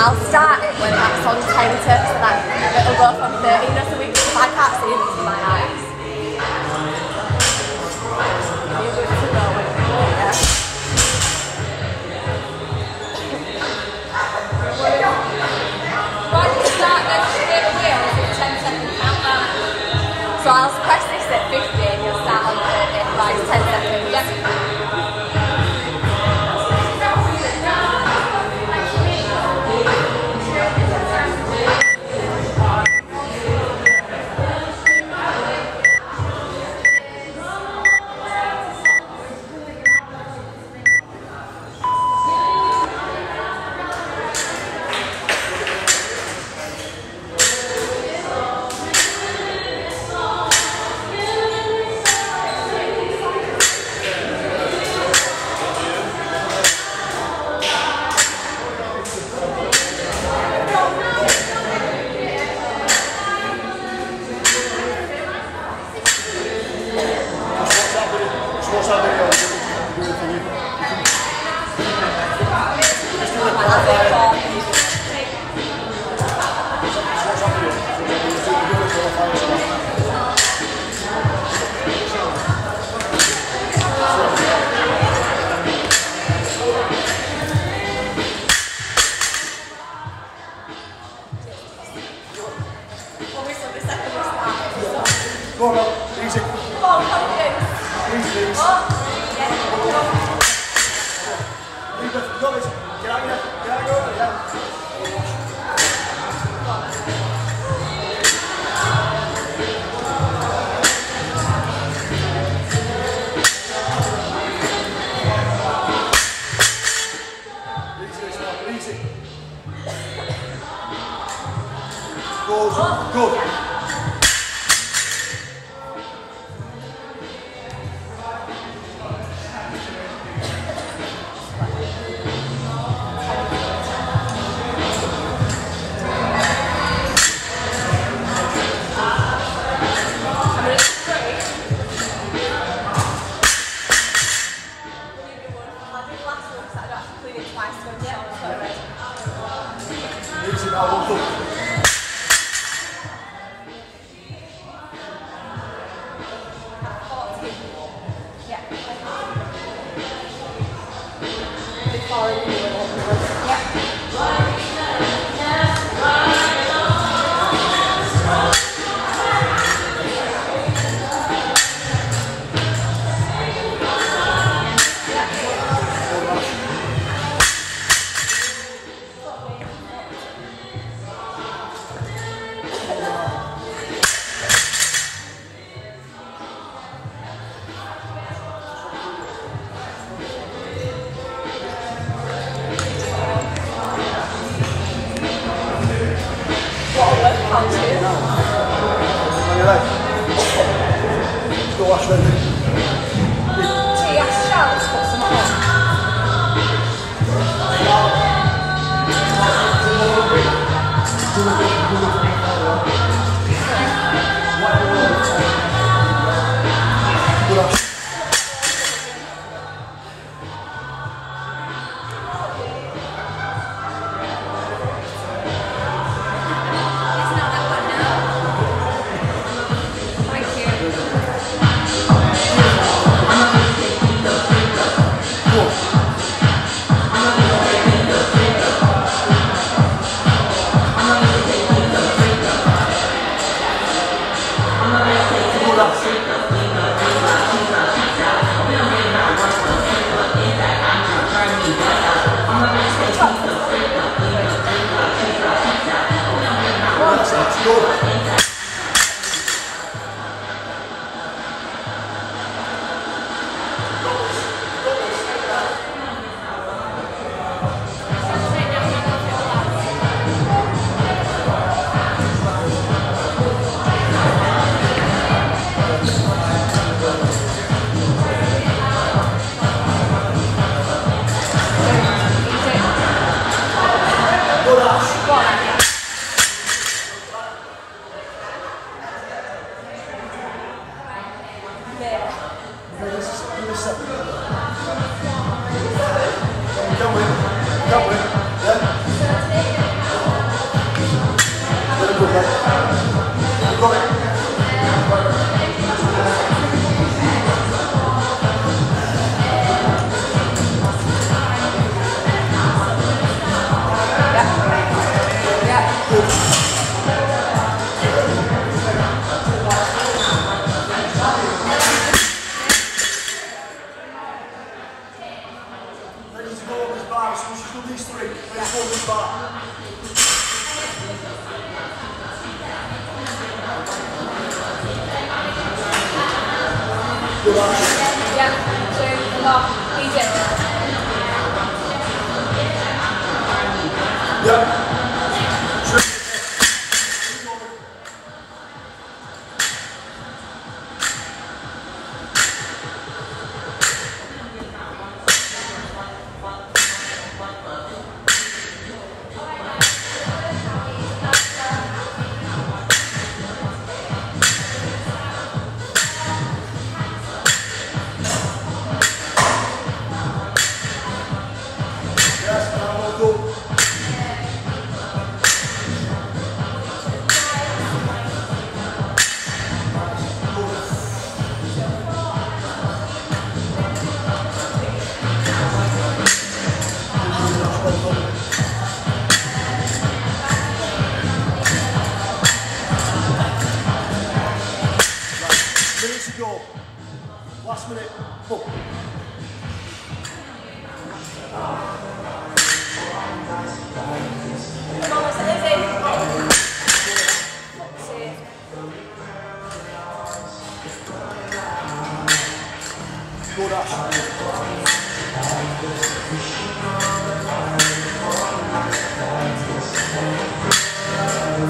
I'll start it when that's on so that it'll go from 30 bastante.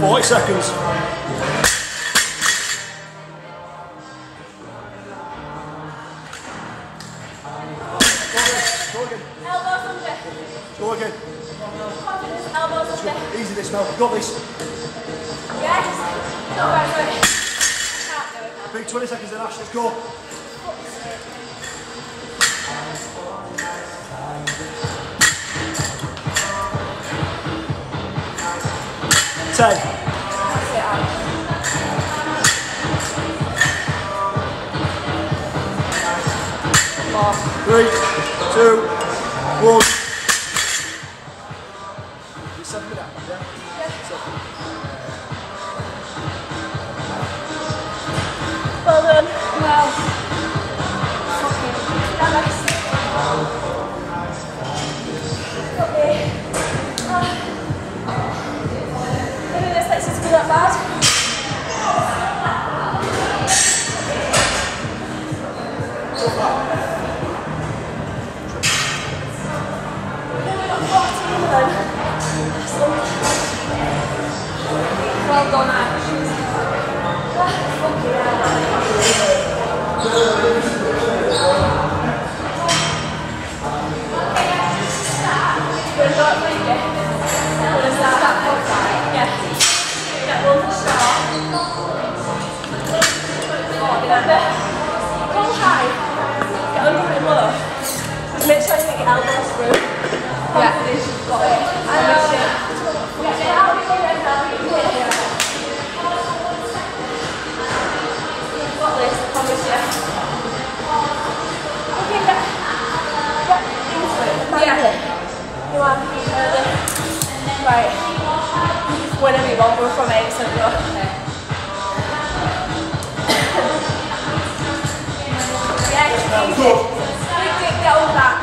40 seconds. Go again. Elbows under. Go again. Easy this now. Got this. Yeah, just. No, right, sorry. Big 20 seconds then, Ash. Let's go. Time. Three, two, one. Right. Whatever you want, we're from eggs and you're Yeah, get all that.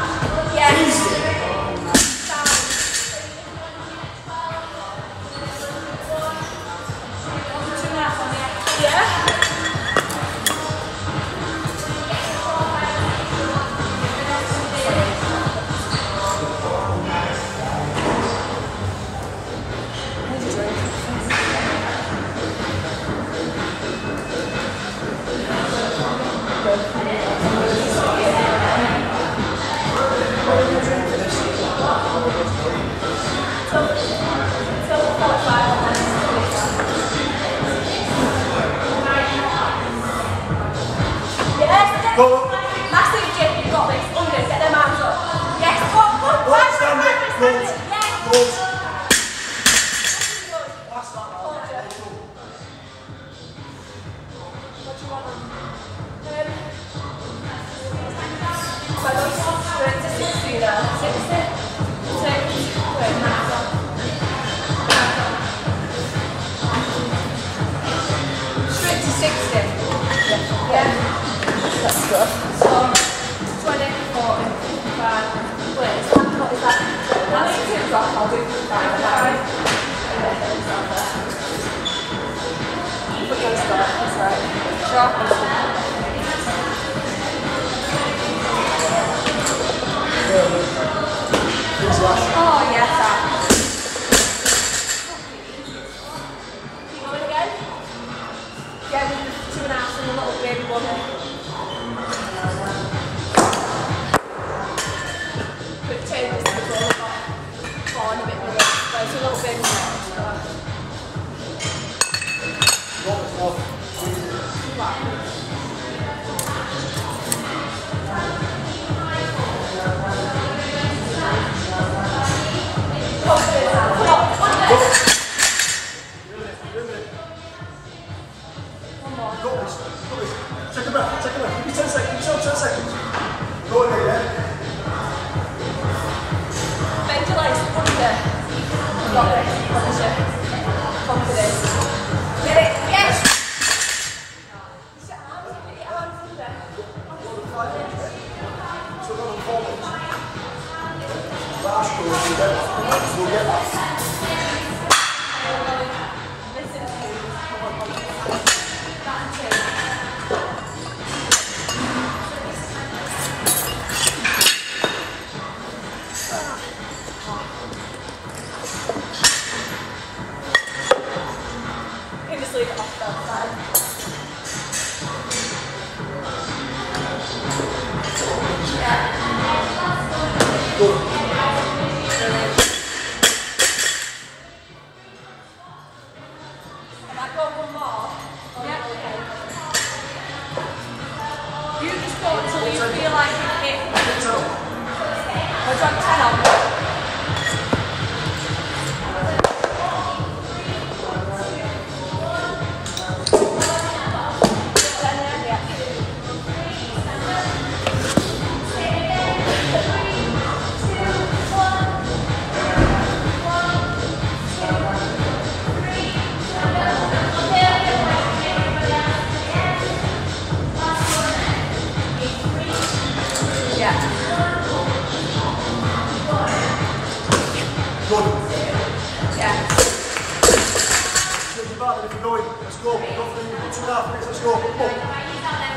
You can just leave it off that side. Can two and